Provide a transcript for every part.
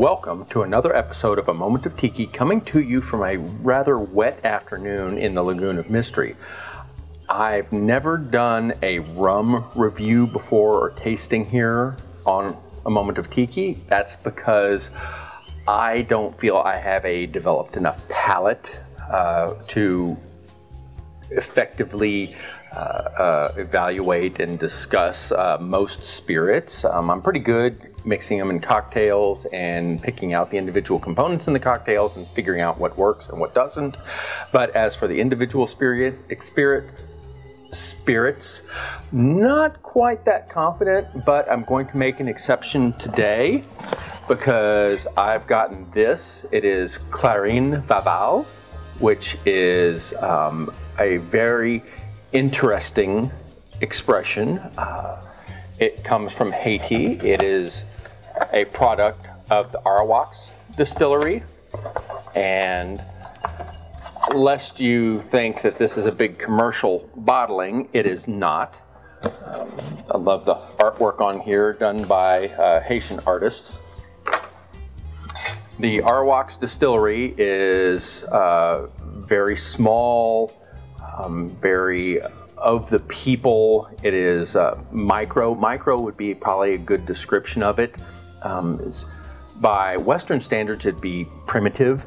Welcome to another episode of A Moment of Tiki coming to you from a rather wet afternoon in the Lagoon of Mystery. I've never done a rum review before or tasting here on A Moment of Tiki. That's because I don't feel I have a developed enough palate uh, to effectively uh, uh, evaluate and discuss uh, most spirits. Um, I'm pretty good mixing them in cocktails and picking out the individual components in the cocktails and figuring out what works and what doesn't. But as for the individual spirit, spirit spirits, not quite that confident, but I'm going to make an exception today because I've gotten this. It is Clairin Vaval, which is um, a very interesting expression. Uh, it comes from Haiti. It is a product of the Arawaks distillery. And lest you think that this is a big commercial bottling, it is not. Um, I love the artwork on here done by uh, Haitian artists. The Arawaks distillery is uh, very small, um, very of the people. It is uh, micro. Micro would be probably a good description of it. Um, is by Western standards, it'd be primitive,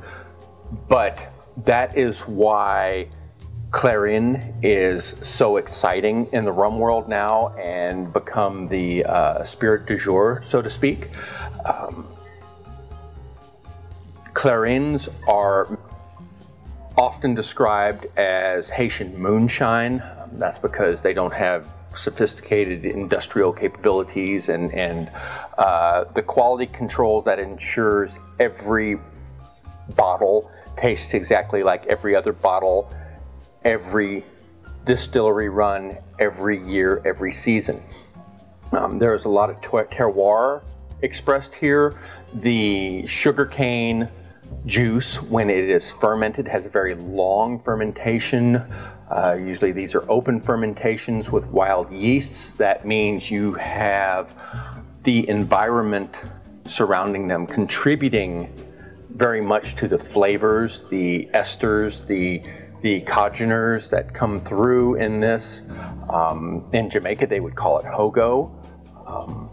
but that is why Clairin is so exciting in the rum world now and become the uh, spirit du jour, so to speak. Um, Clairins are often described as Haitian moonshine. That's because they don't have sophisticated industrial capabilities and, and uh, the quality control that ensures every bottle tastes exactly like every other bottle, every distillery run, every year, every season. Um, there's a lot of terroir expressed here. The sugarcane juice, when it is fermented, has a very long fermentation. Uh, usually these are open fermentations with wild yeasts. That means you have the environment surrounding them contributing very much to the flavors, the esters, the the congeners that come through in this. Um, in Jamaica, they would call it hogo. Um,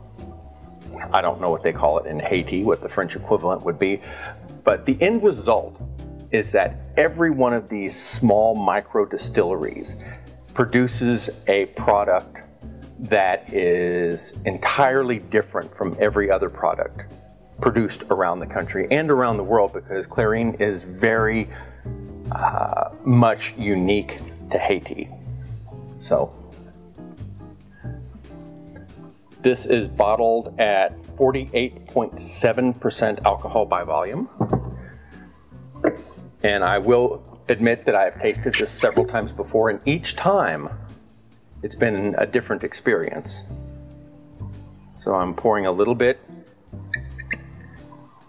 I don't know what they call it in Haiti, what the French equivalent would be. But the end result is that every one of these small micro distilleries produces a product that is entirely different from every other product produced around the country and around the world because Clairin is very uh, much unique to Haiti. So, this is bottled at 48.7% alcohol by volume. And I will admit that I have tasted this several times before, and each time it's been a different experience. So I'm pouring a little bit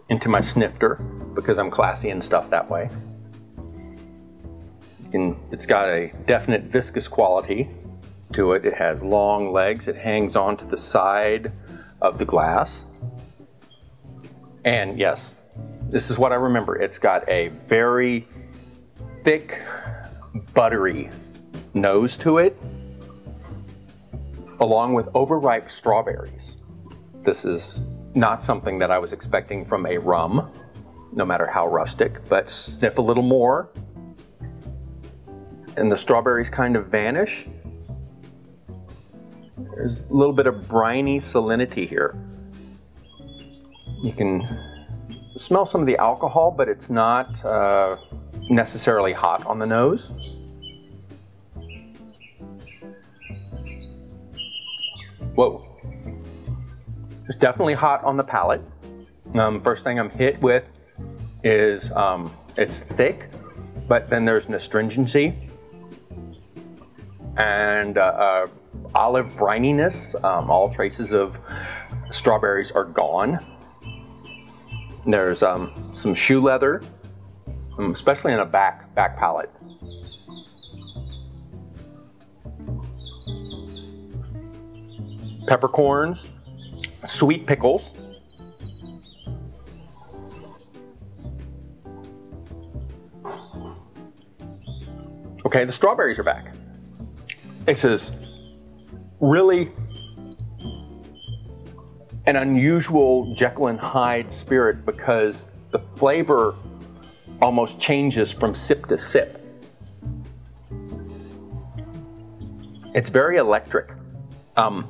into my snifter because I'm classy and stuff that way. Can, it's got a definite viscous quality to it. It has long legs. It hangs onto the side of the glass. And yes, this is what I remember. It's got a very thick, buttery nose to it, along with overripe strawberries. This is not something that I was expecting from a rum, no matter how rustic, but sniff a little more, and the strawberries kind of vanish. There's a little bit of briny salinity here. You can smell some of the alcohol, but it's not uh, necessarily hot on the nose. Whoa. It's definitely hot on the palate. Um, first thing I'm hit with is um, it's thick, but then there's an astringency and uh, uh, olive brininess. Um, all traces of strawberries are gone. There's um, some shoe leather, um, especially in a back, back palette. Peppercorns, sweet pickles. Okay, the strawberries are back. It says really an unusual Jekyll and Hyde spirit because the flavor almost changes from sip to sip. It's very electric. Um,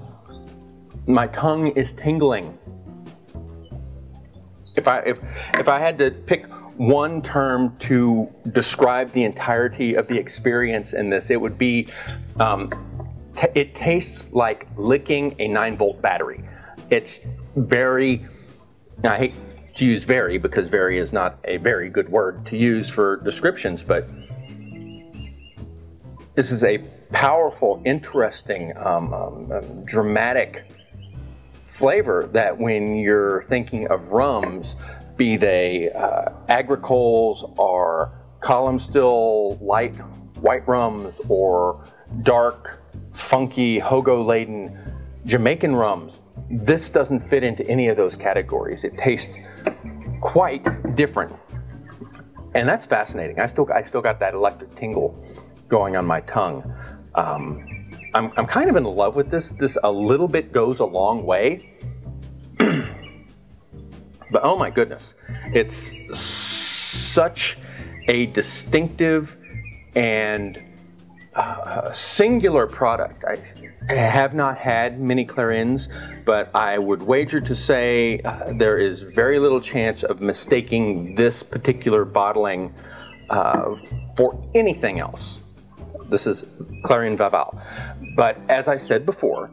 my tongue is tingling. If I if if I had to pick one term to describe the entirety of the experience in this, it would be um, it tastes like licking a nine volt battery. It's very, I hate to use very because very is not a very good word to use for descriptions, but this is a powerful, interesting, um, um, um, dramatic flavor that when you're thinking of rums, be they uh, agricoles or column still light white rums or dark, funky, hogo laden Jamaican rums, this doesn't fit into any of those categories. It tastes quite different. And that's fascinating. I still, I still got that electric tingle going on my tongue. Um, I'm, I'm kind of in love with this. This a little bit goes a long way. but oh my goodness, it's such a distinctive and uh, singular product. I, have not had many Clairins, but I would wager to say uh, there is very little chance of mistaking this particular bottling uh, for anything else. This is Clairin Vaval. But as I said before,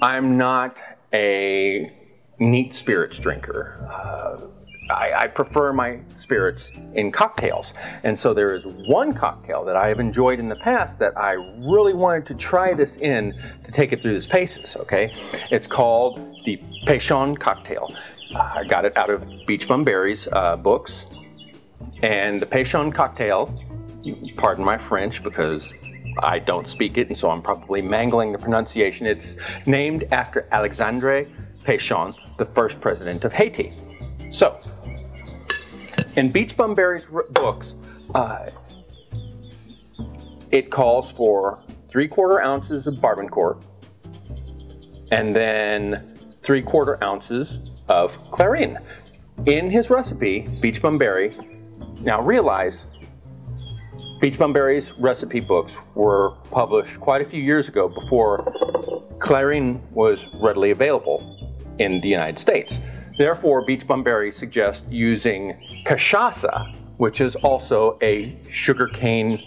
I'm not a neat spirits drinker. I, I, prefer my spirits in cocktails. And so there is one cocktail that I have enjoyed in the past that I really wanted to try this in to take it through its paces, okay? It's called the Pétion cocktail. I got it out of Beach Bum Berry's uh, books. And the Pétion cocktail, pardon my French because I don't speak it, and so I'm probably mangling the pronunciation. It's named after Alexandre Pétion, the first president of Haiti. So, in Beach Bum Berry's books, uh, it calls for three quarter ounces of Barbancourt and then three quarter ounces of Clairin. In his recipe, Beach Bum Berry, now realize Beach Bum Berry's recipe books were published quite a few years ago before Clairin was readily available in the United States. Therefore, Beach Bum Berry suggests using cachaça, which is also a sugarcane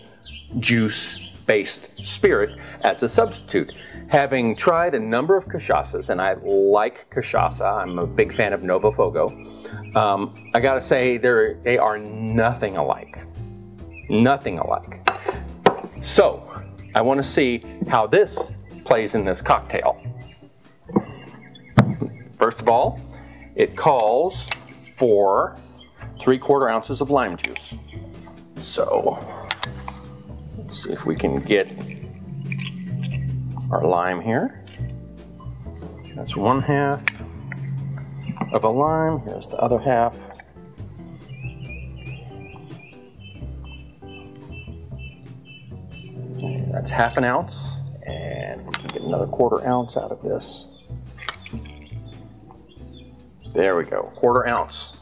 juice based spirit, as a substitute. Having tried a number of cachaças, and I like cachaça, I'm a big fan of Novo Fogo, um, I gotta say they are nothing alike. Nothing alike. So, I wanna see how this plays in this cocktail. First of all, it calls for three quarter ounces of lime juice. So let's see if we can get our lime here. That's one half of a lime. Here's the other half. That's half an ounce, and we can get another quarter ounce out of this. There we go, quarter ounce.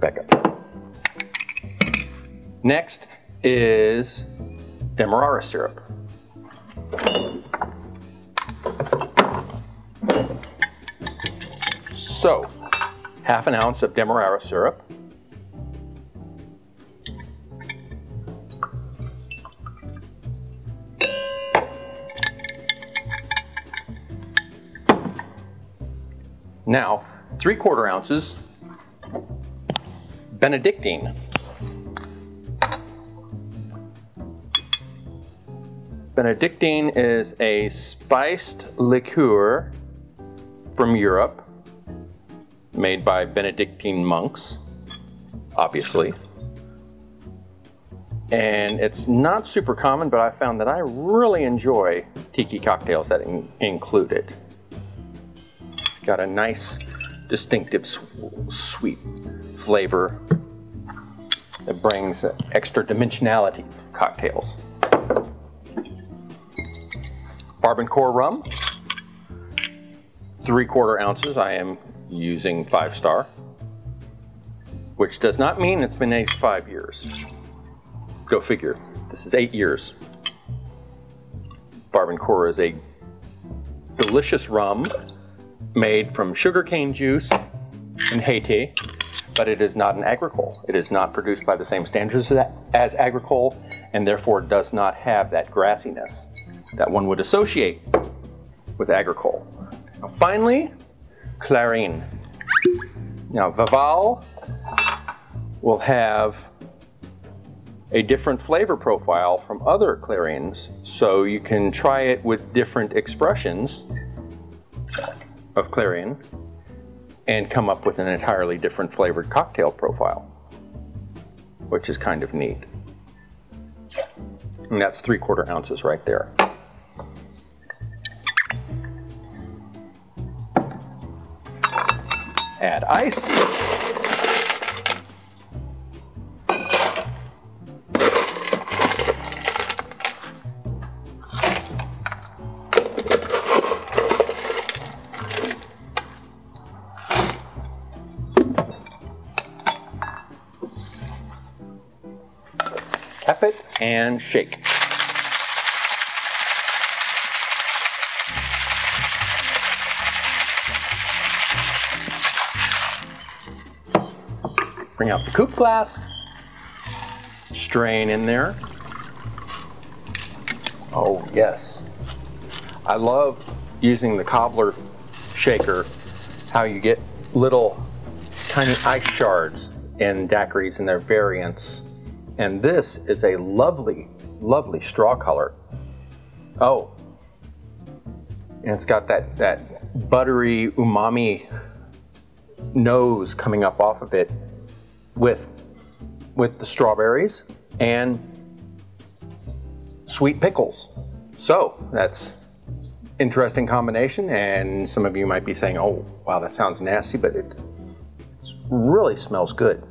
Back up. Next is Demerara syrup. So, half an ounce of Demerara syrup. Now, three quarter ounces Benedictine. Benedictine is a spiced liqueur from Europe made by Benedictine monks, obviously. And it's not super common, but I found that I really enjoy tiki cocktails that in include it. Got a nice, distinctive, sweet flavor that brings extra dimensionality to cocktails. Barbancourt rum, three quarter ounces. I am using five star, which does not mean it's been aged five years. Go figure. This is eight years. Barbancourt is a delicious rum made from sugarcane juice in Haiti, but it is not an agricole. It is not produced by the same standards as agricole, and therefore does not have that grassiness that one would associate with agricole. Now, finally, Clairin. Now, Vaval will have a different flavor profile from other Clairins, so you can try it with different expressions of Clairin and come up with an entirely different flavored cocktail profile, which is kind of neat. And that's three quarter ounces right there. Add ice. And shake. Bring out the coupe glass, strain in there. Oh, yes. I love using the cobbler shaker, how you get little tiny ice shards in daiquiris and their variants. And this is a lovely, lovely straw color. Oh, and it's got that, that buttery umami nose coming up off of it with, with the strawberries and sweet pickles. So that's interesting combination. And some of you might be saying, "Oh, wow, that sounds nasty," but it really smells good.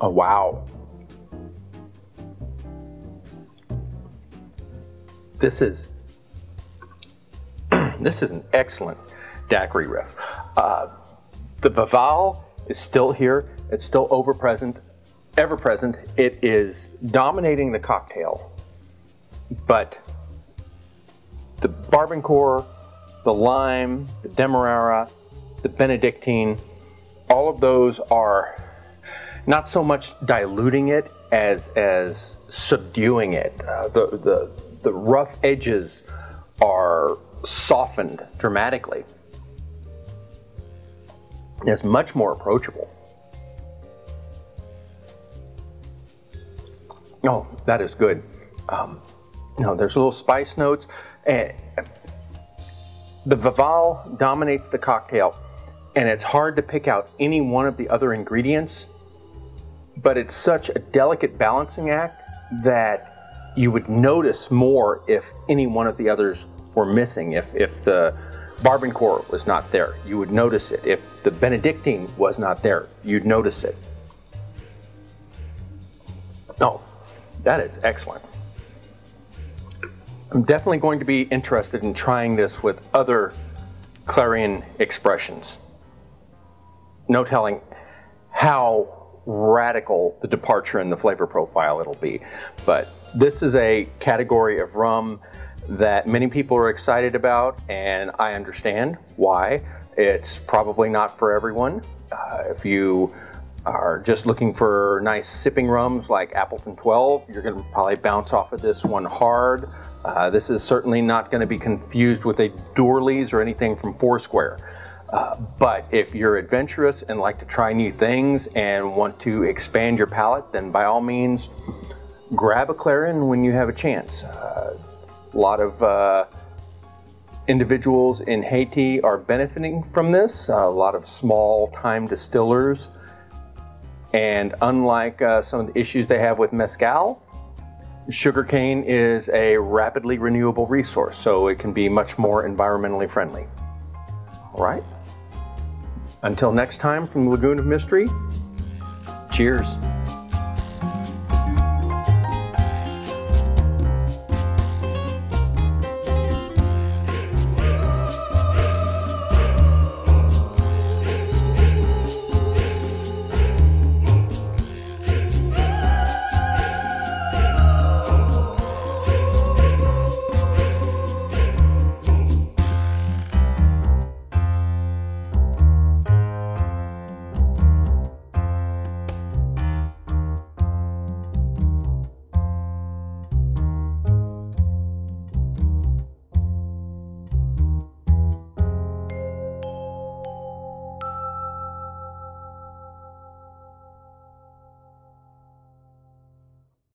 Oh wow! This is this is an excellent daiquiri riff. Uh, the Vaval is still here. It's still over present, ever present. It is dominating the cocktail. But the Barbancourt, the Lime, the Demerara, the Benedictine, all of those are not so much diluting it as as subduing it. Uh, the, the the rough edges are softened dramatically. It's much more approachable. Oh, that is good. Um, no, there's little spice notes. And the Vaval dominates the cocktail, and it's hard to pick out any one of the other ingredients, but it's such a delicate balancing act that you would notice more if any one of the others were missing. If, if the Barbancourt was not there, you would notice it. If the Benedictine was not there, you'd notice it. Oh, that is excellent. I'm definitely going to be interested in trying this with other Clairin expressions. No telling how radical the departure in the flavor profile it'll be. But this is a category of rum that many people are excited about, and I understand why. It's probably not for everyone. Uh, if you are just looking for nice sipping rums like Appleton 12, you're going to probably bounce off of this one hard. Uh, this is certainly not going to be confused with a Doorly's or anything from Foursquare. Uh, but if you're adventurous and like to try new things and want to expand your palate, then by all means, grab a Clairin when you have a chance. Uh, a lot of uh, individuals in Haiti are benefiting from this, a lot of small time distillers. And unlike uh, some of the issues they have with Mescal, sugarcane is a rapidly renewable resource, so it can be much more environmentally friendly. All right? Until next time from the Lagoon of Mystery, cheers.